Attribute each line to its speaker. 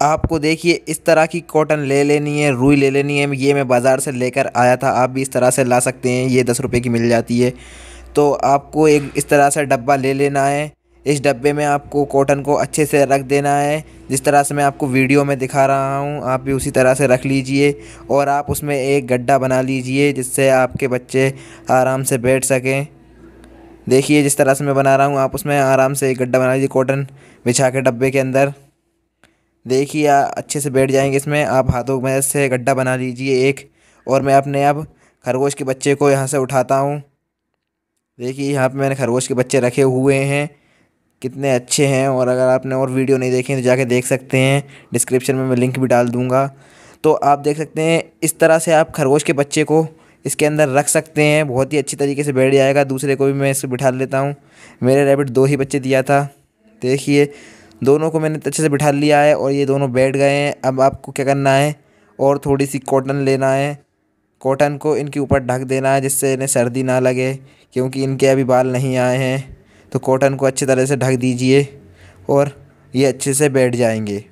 Speaker 1: आपको देखिए, इस तरह की कॉटन ले लेनी है, रुई ले लेनी है, ये मैं बाज़ार से लेकर आया था, आप भी इस तरह से ला सकते हैं, ये दस रुपये की मिल जाती है। तो आपको एक इस तरह से डब्बा ले लेना है, इस डब्बे में आपको कॉटन को अच्छे से रख देना है, जिस तरह से मैं आपको वीडियो में दिखा रहा हूँ, आप भी उसी तरह से रख लीजिए और आप उसमें एक गड्ढा बना लीजिए, जिससे आपके बच्चे आराम से बैठ सकें। देखिए, जिस तरह से मैं बना रहा हूँ, आप उसमें आराम से एक गड्ढा बना लीजिए कॉटन बिछा के डब्बे के अंदर। देखिए अच्छे से बैठ जाएँगे इसमें। आप हाथों में से गड्ढा बना लीजिए एक, और मैं अपने अब खरगोश के बच्चे को यहाँ से उठाता हूँ। देखिए, यहाँ पे मैंने खरगोश के बच्चे रखे हुए हैं। कितने अच्छे हैं, और अगर आपने और वीडियो नहीं देखे तो जाके देख सकते हैं। डिस्क्रिप्शन में मैं लिंक भी डाल दूँगा। तो आप देख सकते हैं, इस तरह से आप खरगोश के बच्चे को इसके अंदर रख सकते हैं। बहुत ही अच्छी तरीके से बैठ जाएगा। दूसरे को भी मैं इसे बिठा लेता हूँ। मेरे रैबिट दो ही बच्चे दिया था। देखिए दोनों को मैंने अच्छे से बिठा लिया है और ये दोनों बैठ गए हैं। अब आपको क्या करना है? और थोड़ी सी कॉटन लेना है। कॉटन को इनके ऊपर ढक देना है जिससे इन्हें सर्दी ना लगे, क्योंकि इनके अभी बाल नहीं आए हैं। तो कॉटन को अच्छी तरह से ढक दीजिए और ये अच्छे से बैठ जाएँगे।